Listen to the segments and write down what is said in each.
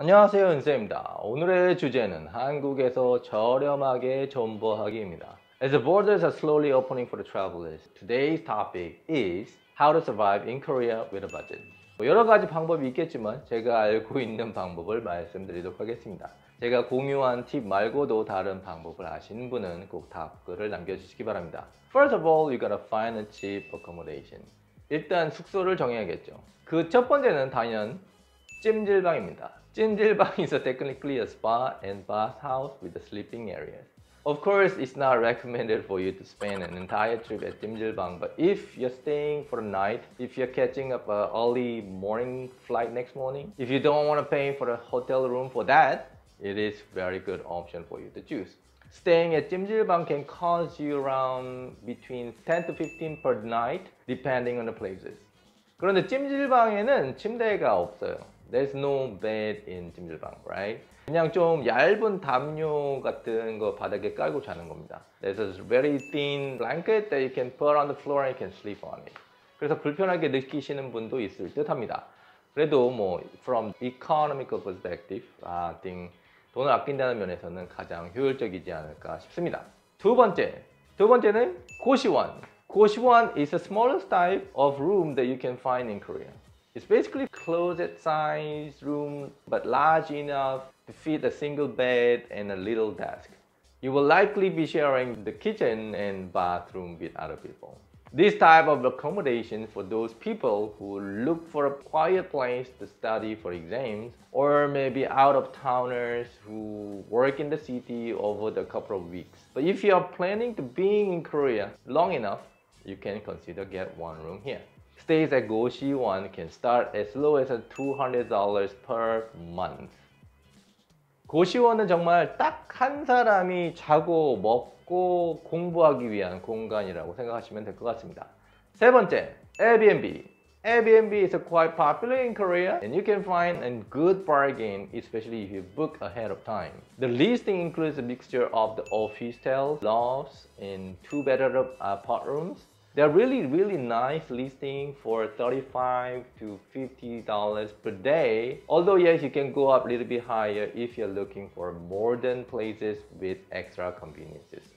안녕하세요 은세입니다. 오늘의 주제는 한국에서 저렴하게 존버하기입니다. As the borders are slowly opening for the travelers, today's topic is how to survive in Korea with a budget. 뭐 여러 가지 방법이 있겠지만 제가 알고 있는 방법을 말씀드리도록 하겠습니다. 제가 공유한 팁 말고도 다른 방법을 아시는 분은 꼭 답글을 남겨주시기 바랍니다. First of all, you gotta find a cheap accommodation. 일단 숙소를 정해야겠죠. 그 첫 번째는 단연 찜질방입니다. Jimjilbang is technically a spa and bathhouse with a sleeping area. Of course, it's not recommended for you to spend an entire trip at Jimjilbang, but if you're staying for the night, if you're catching up an early morning flight next morning, if you don't want to pay for a hotel room for that, it is very good option for you to choose. Staying at Jimjilbang can cost you around between 10 to 15 per night, depending on the places. 그런데 찜질방에는 침대가 없어요. There's no bed in 찜질방, right? 그냥 좀 얇은 담요 같은 거 바닥에 깔고 자는 겁니다. There's a very thin blanket that you can put on the floor and you can sleep on it. 그래서 불편하게 느끼시는 분도 있을 듯 합니다. 그래도 뭐 from economical perspective, I think 돈을 아낀다는 면에서는 가장 효율적이지 않을까 싶습니다. 두 번째, 두 번째는 고시원. 고시원 is the smallest type of room that you can find in Korea. It's basically closet size room but large enough to fit a single bed and a little desk. You will likely be sharing the kitchen and bathroom with other people. This type of accommodation for those people who look for a quiet place to study for exams or maybe out of towners who work in the city over the couple of weeks. But if you are planning to be in Korea long enough, you can consider get one room here. Stays at Goshiwon can start as low as $200 per month. 고시원은 정말 딱 한 사람이 자고 먹고 공부하기 위한 공간이라고 생각하시면 될 것 같습니다. 세 번째, Airbnb. Airbnb is quite popular in Korea and you can find a good bargain especially if you book ahead of time. The listing includes a mixture of the officetels, lofts, and two-bedroom apart rooms. They're really, really nice listing for 35 to 50 dollars per day. Although yes, you can go up a little bit higher if you're looking for modern places with extra conveniences.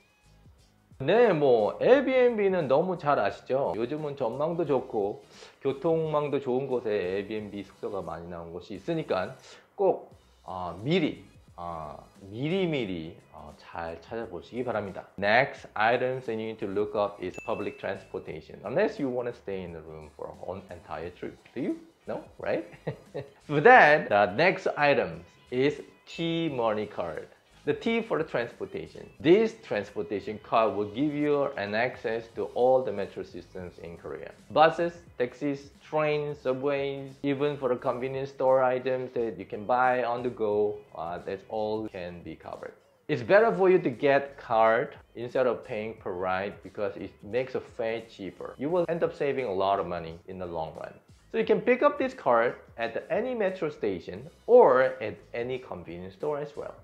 네, 뭐 에어비앤비는 너무 잘 아시죠? 요즘은 전망도 좋고 교통망도 좋은 곳에 에어비앤비 숙소가 많이 나온 곳이 있으니까 꼭 어, 미리 어, 미리미리 어, 잘 찾아보시기 바랍니다. Next items that you need to look up is public transportation. Unless you want to stay in the room for an entire trip. Do you? No? Right? for that, the next item is T-Money card. The T for the transportation. This transportation card will give you an access to all the metro systems in Korea. Buses, taxis, trains, subways, even for the convenience store items that you can buy on the go, uh, that all can be covered. It's better for you to get card instead of paying per ride because it makes a fare cheaper. You will end up saving a lot of money in the long run. So you can pick up this card at any metro station or at any convenience store as well.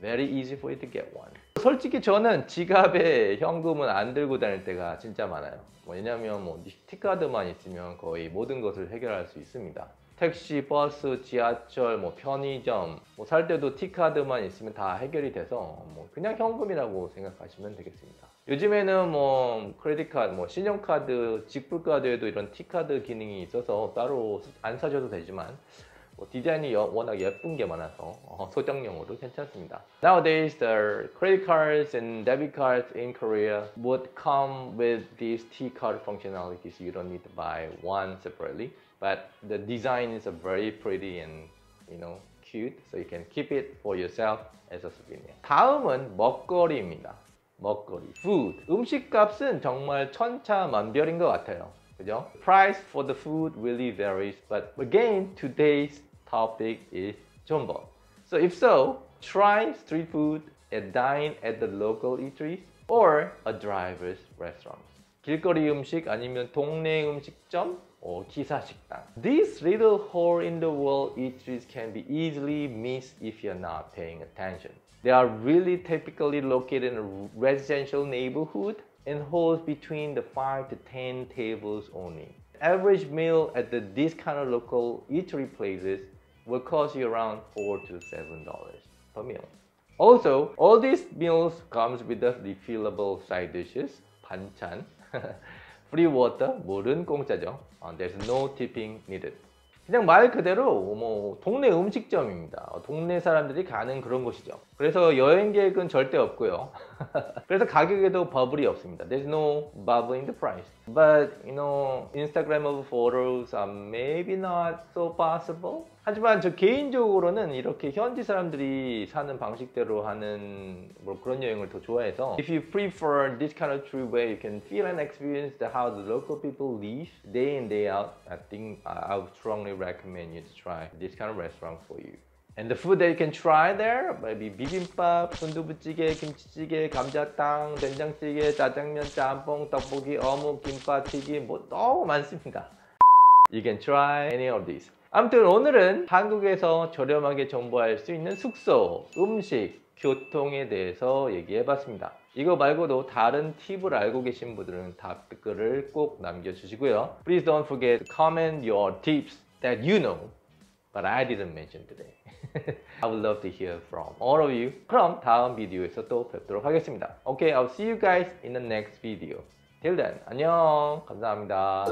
Very easy for you to get one. 솔직히 저는 지갑에 현금은 안 들고 다닐 때가 진짜 많아요. 왜냐면 뭐 티카드만 있으면 거의 모든 것을 해결할 수 있습니다. 택시, 버스, 지하철, 뭐 편의점 뭐 살 때도 티카드만 있으면 다 해결이 돼서 뭐 그냥 현금이라고 생각하시면 되겠습니다. 요즘에는 뭐 크레딧 카드, 뭐 신용카드, 직불카드에도 이런 티카드 기능이 있어서 따로 안 사셔도 되지만 뭐 디자인이 워낙 예쁜 게 많아서 어, 소장용으로 괜찮습니다. Nowadays, the credit cards and debit cards in Korea would come with these T-card functionalities. You don't need to buy one separately, but the design is a very pretty and you know cute, so you can keep it for yourself as a souvenir. 다음은 먹거리입니다. 먹거리, food. 음식값은 정말 천차만별인 것 같아요. 그죠? Price for the food really varies, but again, today's topic is jumbo. So if so, try street food and dine at the local eateries or a driver's restaurant. 길거리 음식 아니면 동네 음식점 or 기사식당. These little hole in the wall eateries can be easily missed if you're not paying attention. They are really typically located in a residential neighborhood and holds between the 5 to 10 tables only. Average meal at the, these kind of local eatery places will cost you around four to seven dollars per meal. Also, all these meals comes with the refillable side dishes, 반찬, free water, 물은 공짜죠. Uh, there's no tipping needed. 그냥 말 그대로 뭐 동네 음식점입니다. 동네 사람들이 가는 그런 곳이죠. 그래서 여행 계획은 절대 없고요. 그래서 가격에도 버블이 없습니다. There's no bubble in the price. But you know, Instagram photos are maybe not so possible. 하지만 저 개인적으로는 이렇게 현지 사람들이 사는 방식대로 하는 뭐 그런 여행을 더 좋아해서 If you prefer this kind of trip where you can feel and experience the how the local people live day in day out, I think I would strongly recommend you to try this kind of restaurant for you. And the food that you can try there, maybe 비빔밥, 순두부찌개, 김치찌개, 감자탕, 된장찌개, 짜장면, 짬뽕, 떡볶이, 어묵, 김밥, 튀김 뭐 너무 많습니다. You can try any of these. 아무튼 오늘은 한국에서 저렴하게 정보할 수 있는 숙소, 음식, 교통에 대해서 얘기해 봤습니다. 이거 말고도 다른 팁을 알고 계신 분들은 답글을 꼭 남겨주시고요. Please don't forget to comment your tips that you know but I didn't mention today. I would love to hear from all of you. 그럼 다음 비디오에서 또 뵙도록 하겠습니다. Okay, I'll see you guys in the next video. Till then, 안녕. 감사합니다.